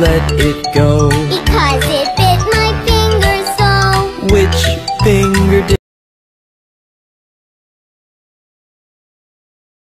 let it go? Because it bit my finger so Which finger did